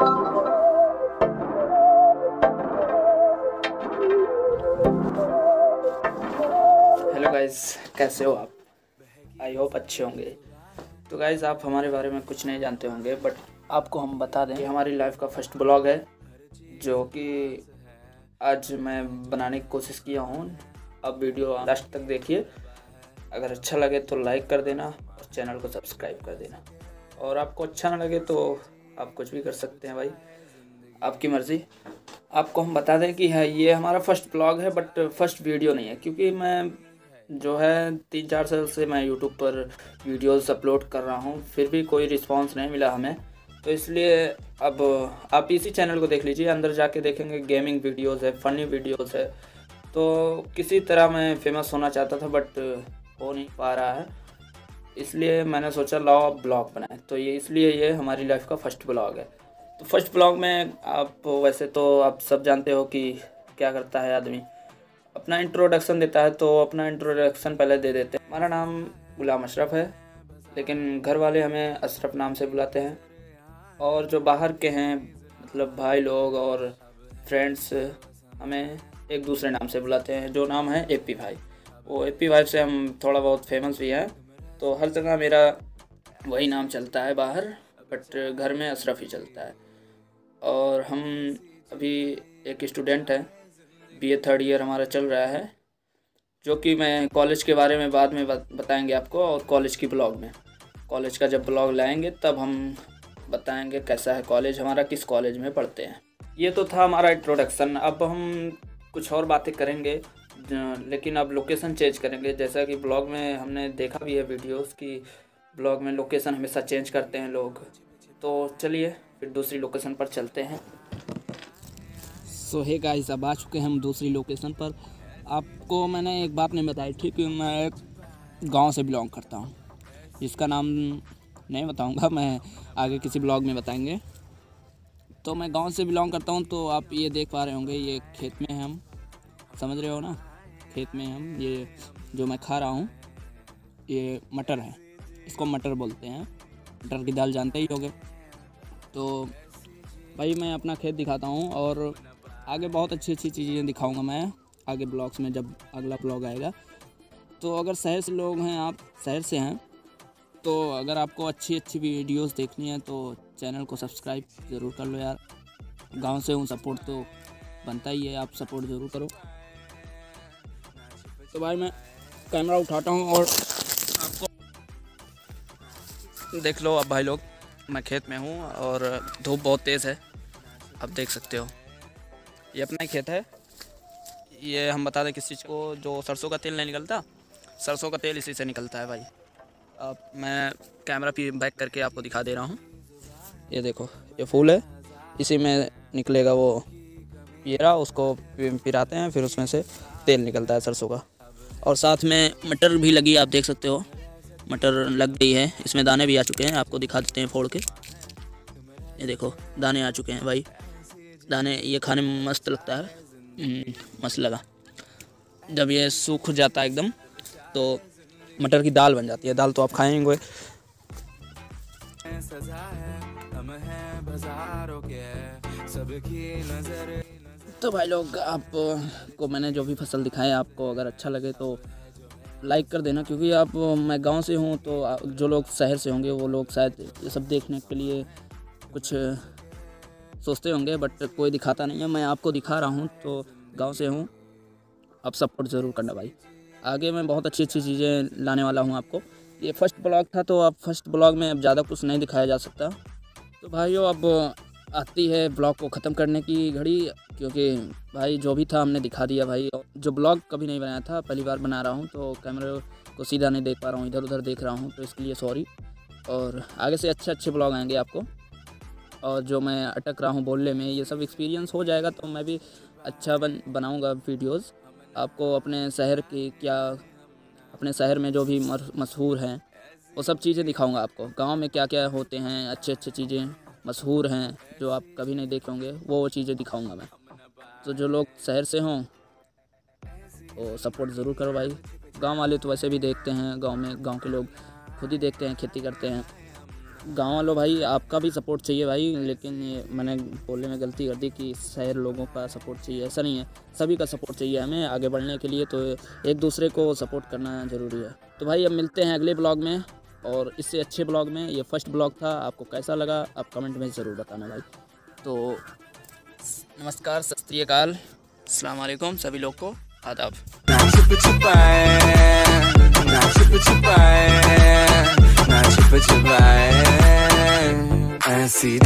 Hello guys कैसे हो आप? आई होप अच्छे होंगे। तो गाइस आप हमारे बारे में कुछ नहीं जानते होंगे बट आपको हम बता दें कि हमारी लाइफ का फ़र्स्ट ब्लॉग है, जो कि आज मैं बनाने की कोशिश किया हूँ। अब वीडियो लास्ट तक देखिए। अगर अच्छा लगे तो लाइक कर देना और चैनल को सब्सक्राइब कर देना। और आपको अच्छा ना लगे तो आप कुछ भी कर सकते हैं भाई। आपकी मर्ज़ी। आपको हम बता दें कि है, ये हमारा फ़र्स्ट ब्लॉग है, बट फ़र्स्ट वीडियो नहीं है, क्योंकि मैं जो है तीन चार साल से मैं यूट्यूब पर वीडियोस अपलोड कर रहा हूँ, फिर भी कोई रिस्पांस नहीं मिला हमें। तो इसलिए अब आप इसी चैनल को देख लीजिए, अंदर जाके देखेंगे, गेमिंग वीडियोस है, फ़नी वीडियोस है। तो किसी तरह मैं फ़ेमस होना चाहता था, बट हो नहीं पा रहा है। इसलिए मैंने सोचा, लाओ अब ब्लॉग बनाए। तो ये इसलिए ये हमारी लाइफ का फ़र्स्ट ब्लॉग है। तो फ़र्स्ट ब्लॉग में आप वैसे तो आप सब जानते हो कि क्या करता है आदमी। अपना इंट्रोडक्शन देता है तो अपना इंट्रोडक्शन पहले दे देते हैं। हमारा नाम गुलाम अशरफ है, लेकिन घर वाले हमें अशरफ नाम से बुलाते हैं। और जो बाहर के हैं मतलब भाई लोग और फ्रेंड्स हमें एक दूसरे नाम से बुलाते हैं। जो नाम है एपी भाई। वो एपी भाई से हम थोड़ा बहुत फ़ेमस भी हैं। तो हर जगह मेरा वही नाम चलता है बाहर बट घर में अशरफ ही चलता है। और हम अभी एक स्टूडेंट हैं बी ए थर्ड ईयर हमारा चल रहा है, जो कि मैं कॉलेज के बारे में बाद में बताएँगे आपको और कॉलेज की ब्लॉग में। कॉलेज का जब ब्लॉग लाएँगे, तब हम बताएँगे कैसा है कॉलेज हमारा किस कॉलेज में पढ़ते हैं। ये तो था हमारा इंट्रोडक्शन अब हम कुछ और बातें करेंगे। लेकिन अब लोकेशन चेंज करेंगे। जैसा कि ब्लॉग में हमने देखा भी है वीडियोस की ब्लॉग में लोकेशन हमेशा चेंज करते हैं लोग। तो चलिए, फिर दूसरी लोकेशन पर चलते हैं। सो है गाइस अब आ चुके हैं हम दूसरी लोकेशन पर। आपको मैंने एक बात नहीं बताई थी कि मैं एक गाँव से बिलोंग करता हूँ। जिसका नाम नहीं बताऊँगा, मैं आगे किसी ब्लॉग में बताएँगे। तो मैं गाँव से बिलोंग करता हूँ तो आप ये देख पा रहे होंगे, ये खेत में हम। समझ रहे हो ना? खेत में हम ये जो मैं खा रहा हूँ, ये मटर है। इसको मटर बोलते हैं। मटर की दाल जानते ही होगे। तो भाई मैं अपना खेत दिखाता हूँ और आगे बहुत अच्छी अच्छी चीज़ें दिखाऊँगा मैं आगे ब्लॉग्स में जब अगला ब्लॉग आएगा। तो अगर शहर से लोग हैं, आप शहर से हैं तो अगर आपको अच्छी अच्छी वीडियोस देखनी है तो चैनल को सब्सक्राइब ज़रूर कर लो यार। गाँव से हूँ, सपोर्ट तो बनता ही है, आप सपोर्ट ज़रूर करो। तो भाई मैं कैमरा उठाता हूँ और आपको देख लो अब भाई लोग, मैं खेत में हूँ और धूप बहुत तेज़ है। आप देख सकते हो। ये अपना ही खेत है। ये हम बता दें किस चीज़ को जो सरसों का तेल नहीं निकलता, सरसों का तेल इसी से निकलता है भाई। अब मैं कैमरा भी बैक करके आपको दिखा दे रहा हूँ। ये देखो, ये फूल है। इसी में निकलेगा वो पीरा उसको पिराते हैं, फिर उसमें से तेल निकलता है सरसों का। और साथ में मटर भी लगी आप देख सकते हो। मटर लग गई है। इसमें दाने भी आ चुके हैं आपको दिखा देते हैं फोड़ के। ये देखो दाने आ चुके हैं भाई। दाने ये खाने में मस्त लगता है। हम्म, मस्त लगा। जब ये सूख जाता है एकदम तो मटर की दाल बन जाती है। दाल तो आप खाएँगे। तो भाई लोग आप को मैंने जो भी फ़सल दिखाए आपको अगर अच्छा लगे तो लाइक कर देना, क्योंकि आप, मैं गाँव से हूँ तो जो लोग शहर से होंगे, वो लोग शायद ये सब देखने के लिए कुछ सोचते होंगे बट कोई दिखाता नहीं है। मैं आपको दिखा रहा हूँ तो गाँव से हूँ। आप सपोर्ट ज़रूर करना भाई। आगे मैं बहुत अच्छी अच्छी चीज़ें लाने वाला हूँ आपको। ये फ़र्स्ट ब्लॉग था तो आप फ़र्स्ट ब्लॉग में अब ज़्यादा कुछ नहीं दिखाया जा सकता। तो भाइयों, अब आती है ब्लॉग को ख़त्म करने की घड़ी, क्योंकि भाई जो भी था हमने दिखा दिया भाई। जो ब्लॉग कभी नहीं बनाया था, पहली बार बना रहा हूँ तो कैमरे को सीधा नहीं देख पा रहा हूँ इधर उधर देख रहा हूँ तो इसके लिए सॉरी और आगे से अच्छे अच्छे ब्लॉग आएँगे आपको। और जो मैं अटक रहा हूँ बोलने में, ये सब एक्सपीरियंस हो जाएगा तो मैं भी अच्छा बन, बनाऊँगा वीडियोज़ आपको अपने शहर की क्या, अपने शहर में जो भी मशहूर हैं, वो सब चीज़ें दिखाऊँगा आपको। गाँव में क्या क्या होते हैं अच्छे अच्छे चीज़ें। मशहूर हैं, जो आप कभी नहीं देखे होंगे, वो वो चीज़ें दिखाऊँगा मैं। तो जो लोग शहर से हों, वो सपोर्ट ज़रूर करो भाई। गाँव वाले तो वैसे भी देखते हैं, गाँव में, गाँव के लोग खुद ही देखते हैं, खेती करते हैं। गाँव वालों भाई, आपका भी सपोर्ट चाहिए भाई, लेकिन ये मैंने बोलने में गलती कर दी कि शहर लोगों का सपोर्ट चाहिए, ऐसा नहीं है। सभी का सपोर्ट चाहिए हमें, आगे बढ़ने के लिए तो एक दूसरे को सपोर्ट करना ज़रूरी है। तो भाई, अब मिलते हैं अगले ब्लॉग में। और इससे अच्छे ब्लॉग में ये फ़र्स्ट ब्लॉग था, आपको कैसा लगा आप कमेंट में ज़रूर बताना भाई। तो नमस्कार, सत अलैक्म सभी लोग को, आदाब। ऐसी